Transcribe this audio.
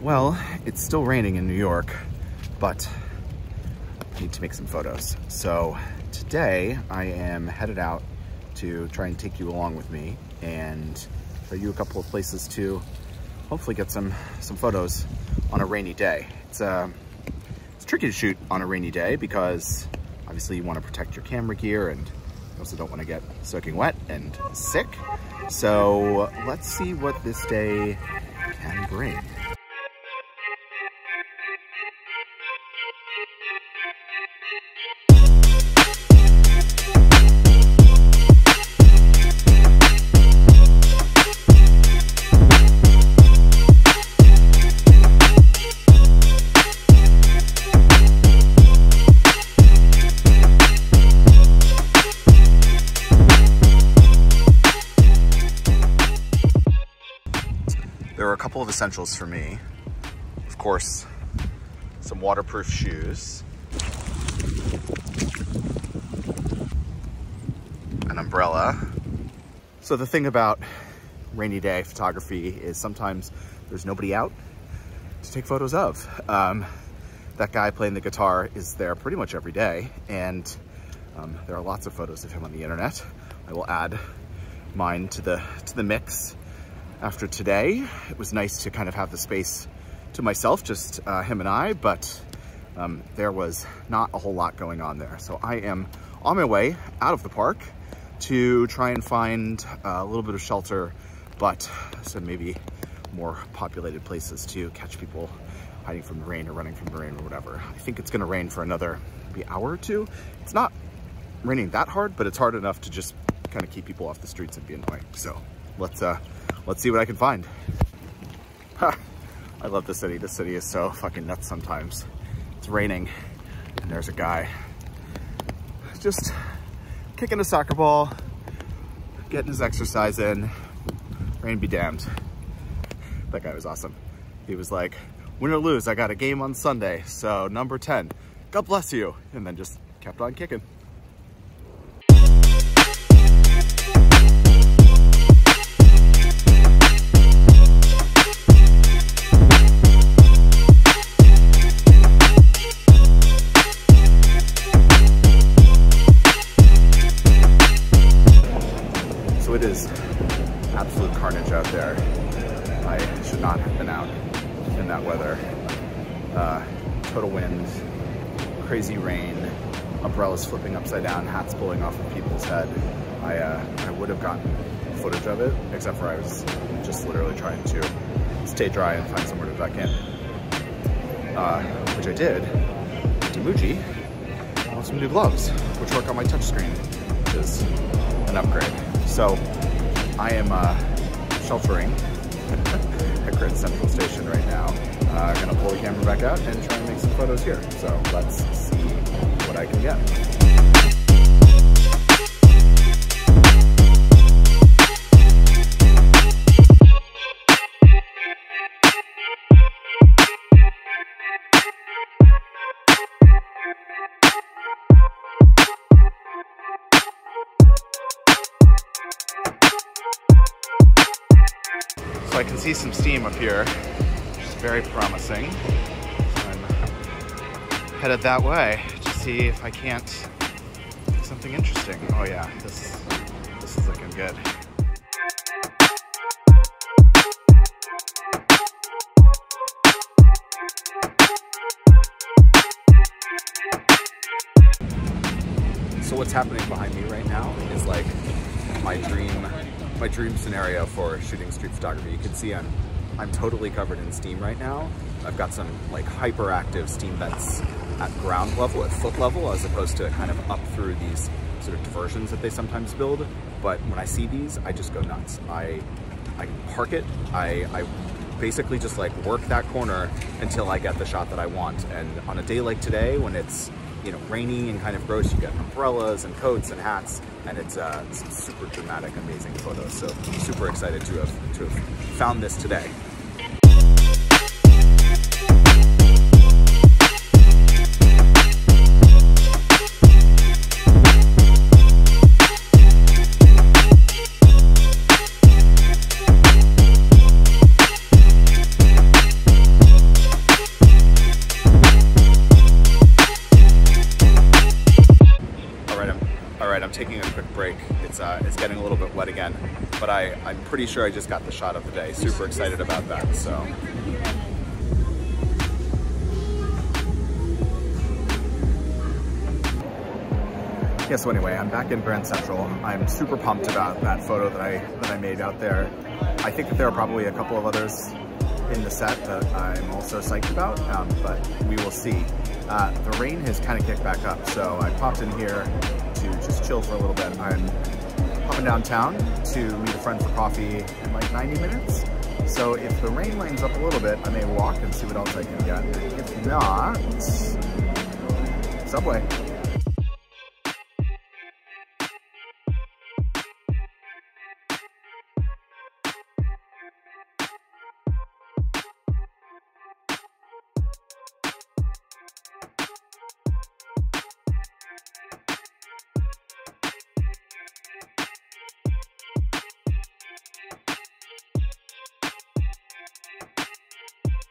Well, it's still raining in New York, but I need to make some photos. So today I am headed out to try and take you along with me and show you a couple of places to hopefully get some some photos on a rainy day. It's uh, it's tricky to shoot on a rainy day because obviously you want to protect your camera gear and you also don't want to get soaking wet and sick. So let's see what this day can bring. There are a couple of essentials for me. Of course, some waterproof shoes, an umbrella. So the thing about rainy day photography is sometimes there's nobody out to take photos of. Um, that guy playing the guitar is there pretty much every day and um, there are lots of photos of him on the internet. I will add mine to the to the mix after today. It was nice to kind of have the space to myself, just uh, him and I, but um, there was not a whole lot going on there. So I am on my way out of the park to try and find a little bit of shelter, but some maybe more populated places to catch people hiding from the rain or running from the rain or whatever. I think it's gonna rain for another maybe hour or two. It's not raining that hard, but it's hard enough to just kind of keep people off the streets and be annoying. So let's uh, let's see what I can find. I love the city. The city is so fucking nuts sometimes. It's raining and there's a guy just kicking a soccer ball, getting his exercise in, rain be damned. That guy was awesome. He was like, win or lose, I got a game on Sunday, so number 10, God bless you. And then just kept on kicking. I should not have been out in that weather. Uh, total wind, crazy rain, umbrellas flipping upside down, hats pulling off of people's head. I, uh, I would have gotten footage of it, except for I was just literally trying to stay dry and find somewhere to duck in. Uh, which I did to Muji. I want some new gloves, which work on my touchscreen, which is an upgrade. So I am uh, sheltering at Grand Central Station right now. Uh, I'm gonna pull the camera back out and try and make some photos here. So let's see what I can get. So I can see some steam up here, which is very promising. I'm headed that way to see if I can't do something interesting. Oh yeah, this this is looking good. So what's happening behind me right now is like my dream my dream scenario for shooting street photography. You can see I'm I'm totally covered in steam right now. I've got some like hyperactive steam vents at ground level, at foot level, as opposed to kind of up through these sort of diversions that they sometimes build. But when I see these, I just go nuts. I I park it. I, I basically just like work that corner until I get the shot that I want. And on a day like today, when it's you know rainy and kind of gross, you get umbrellas and coats and hats, and it's uh, super dramatic, amazing photos. So super excited to have to have found this today. Getting a little bit wet again, but I, I'm pretty sure I just got the shot of the day. Super excited about that, so. Yeah, so anyway, I'm back in Grand Central. I'm super pumped about that photo that I, that I made out there. I think that there are probably a couple of others in the set that I'm also psyched about, um, but we will see. Uh, the rain has kind of kicked back up, so I popped in here to just chill for a little bit. I'm popping downtown to meet a friend for coffee in like 90 minutes. So if the rain lanes up a little bit, I may walk and see what else I can get. If not, Subway.